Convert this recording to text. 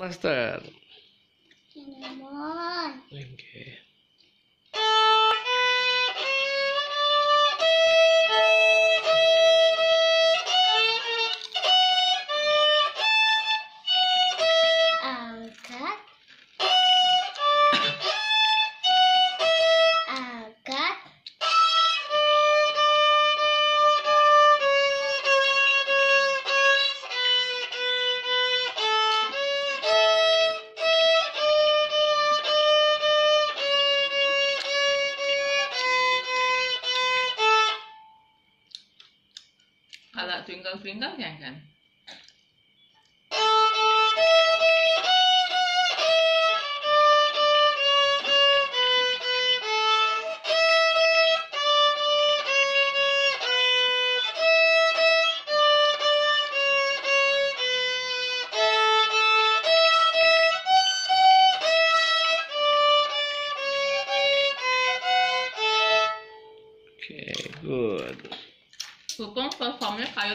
Master. Cinnamon. Okay. Kalau twinkle twinkle ya kan? Okay, good. Estou tão transformando a